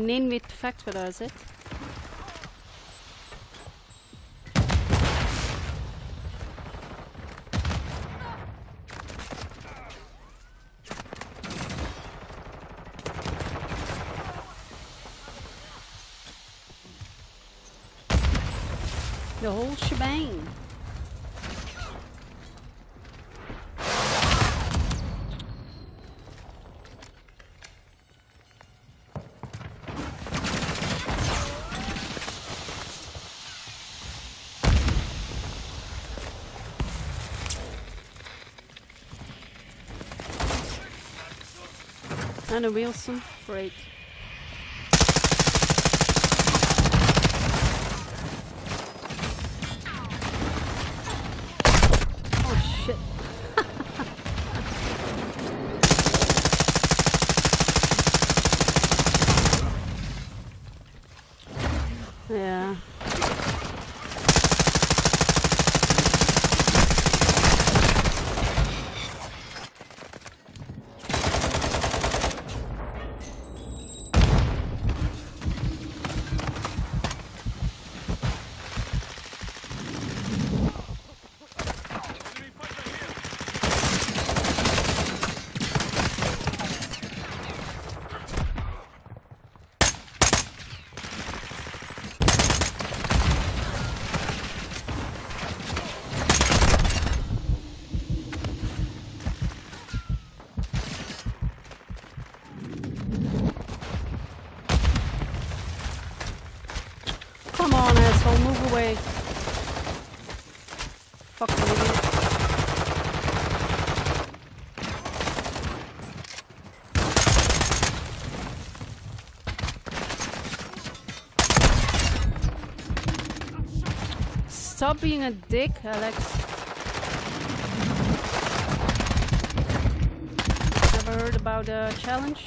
নিম্বিত fact করা আছে Anna Wilson, great shit. yeah. Come on, asshole, move away. Fucking idiot. Stop being a dick, Alex. Never heard about a challenge?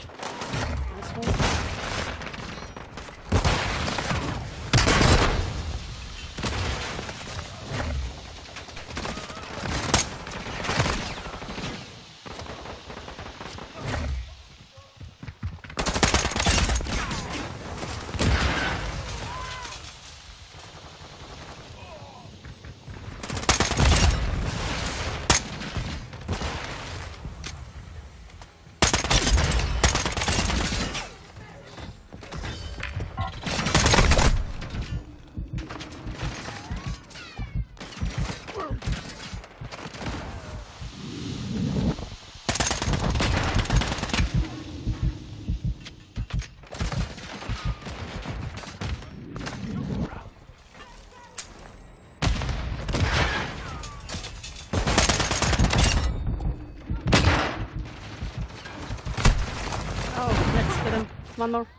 Get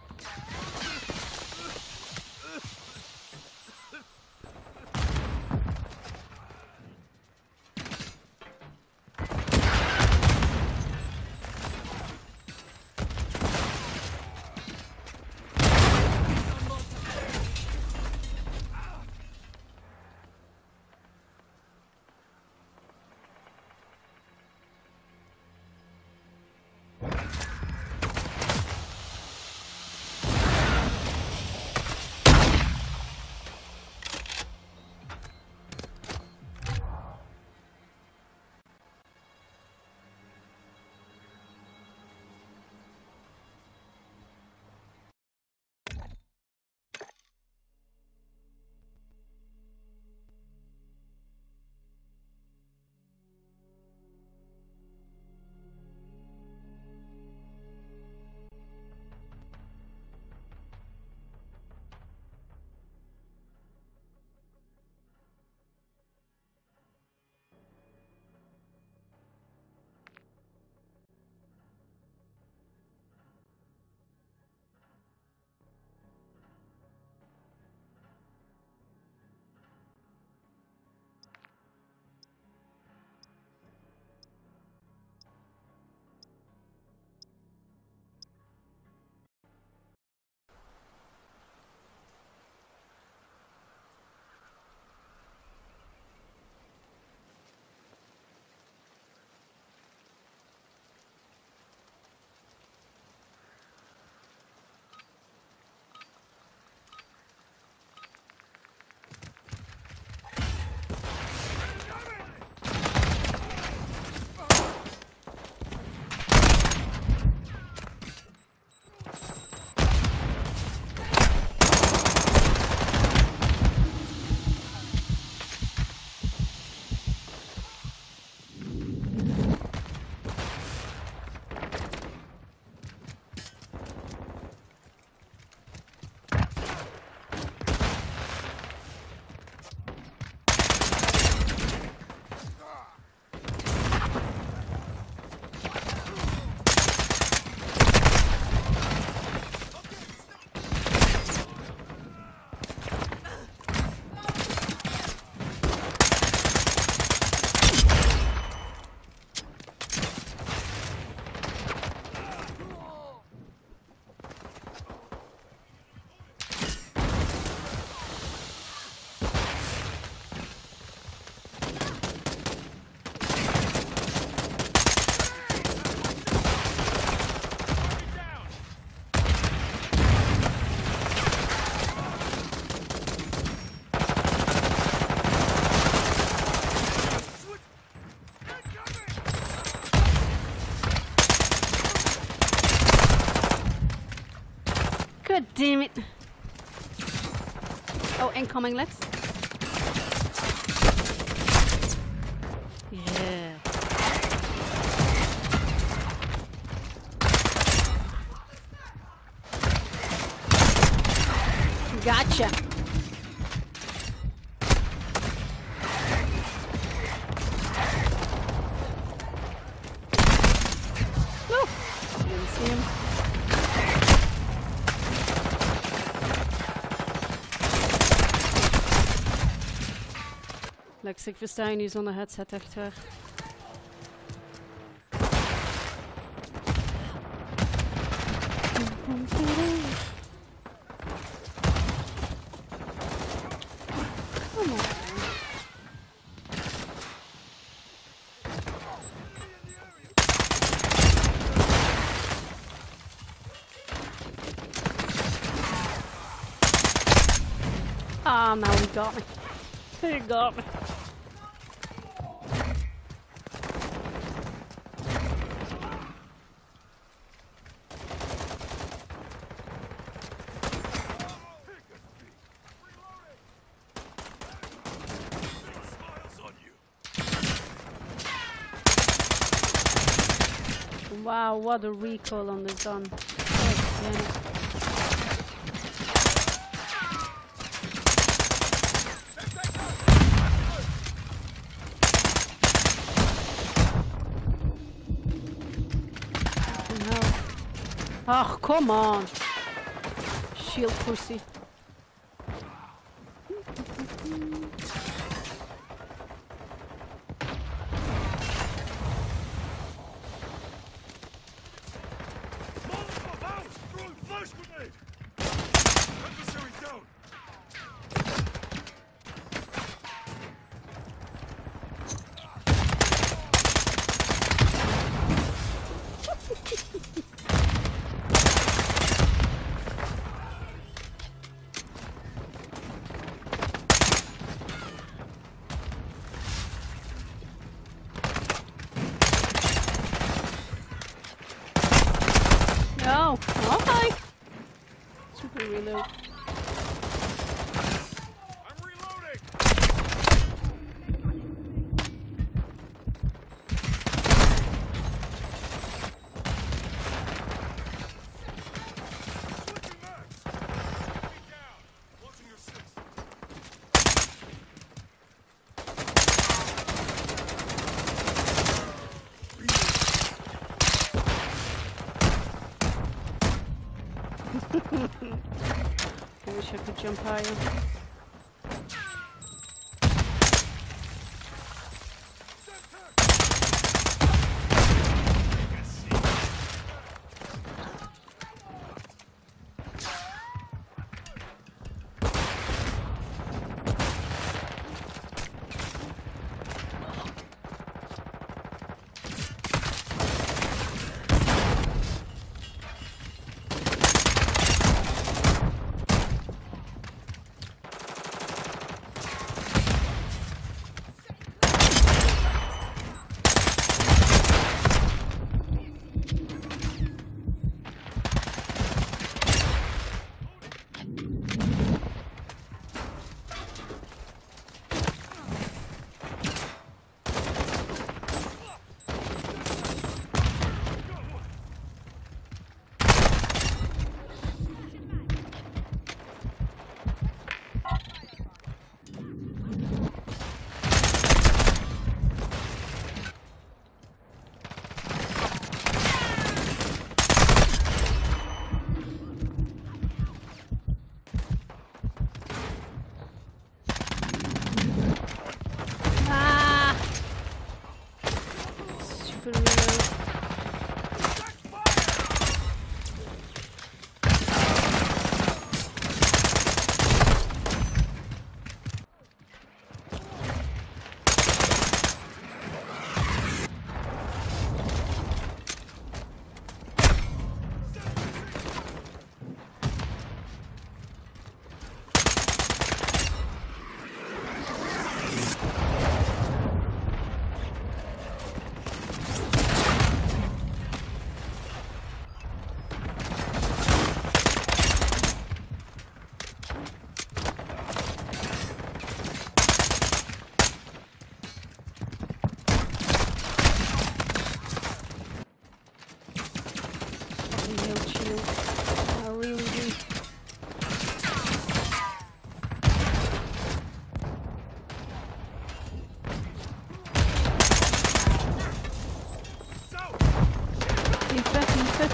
incoming Lex. Yeah. Gotcha. Lex, ik versta je nu zonder headset echt waar. Ah, now he got me. He got me. What a recoil on the gun. Oh, come on. Shield pussy. I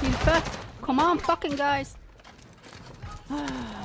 Hilfe! Come on, fucking guys!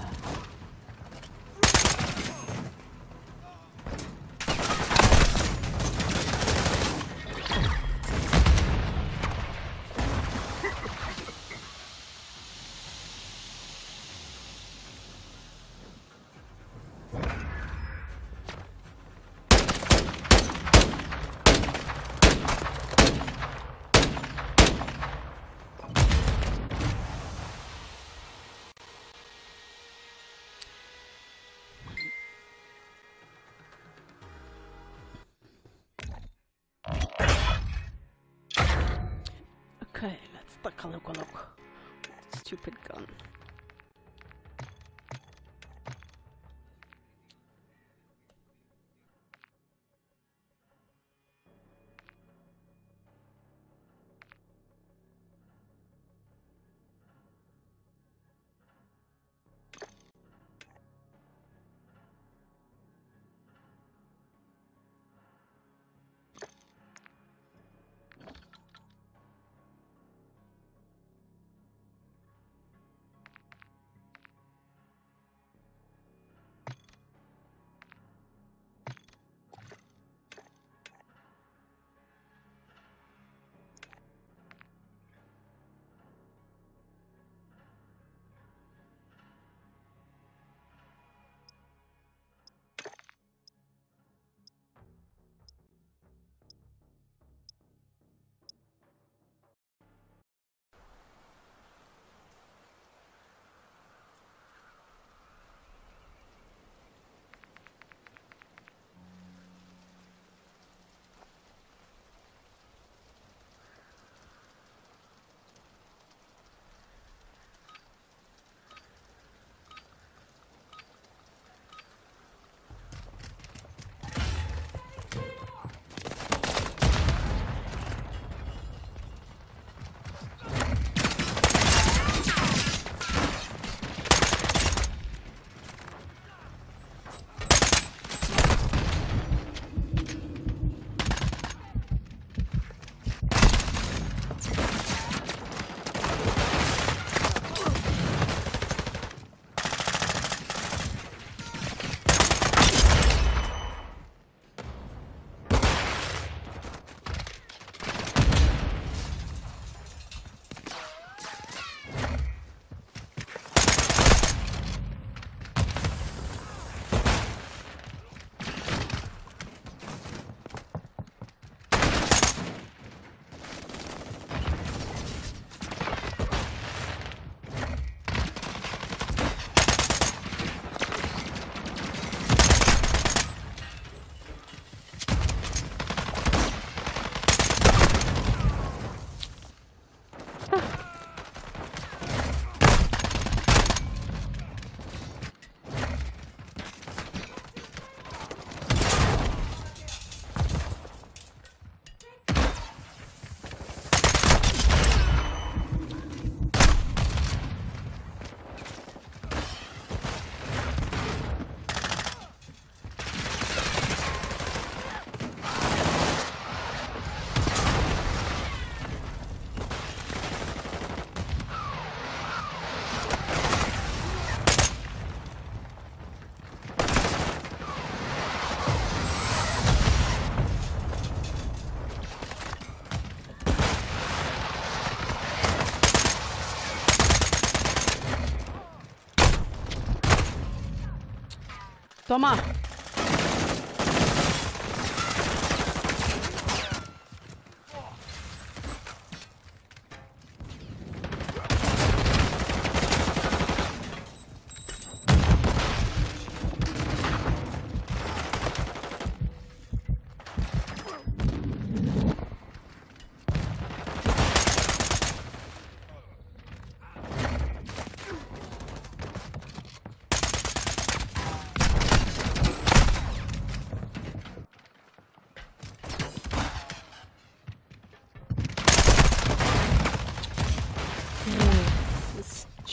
Toma.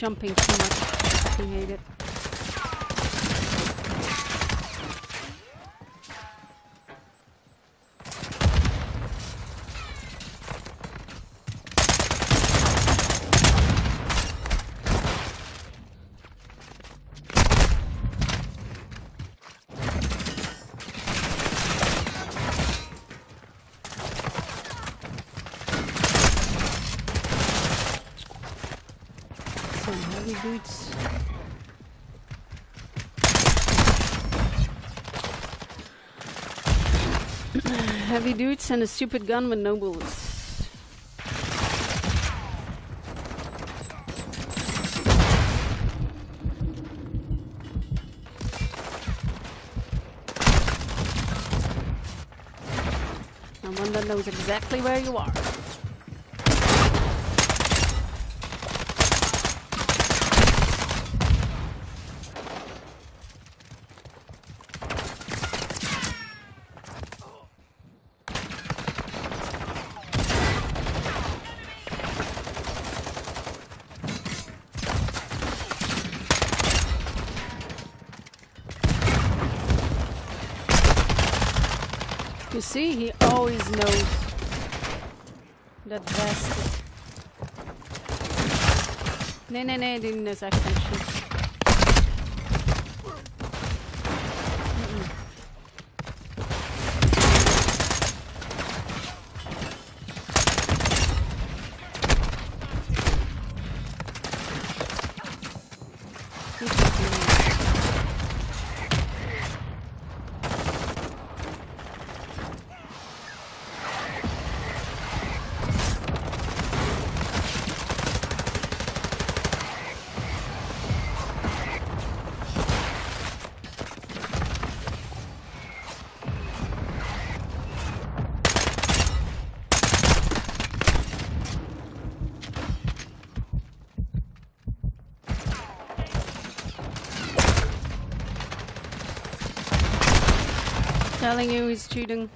Jumping too much. I hate it. Heavy dudes and a stupid gun with no bullets. And one knows exactly where you are. ne ne dinlesek. Şimdi. Telling you he's cheating.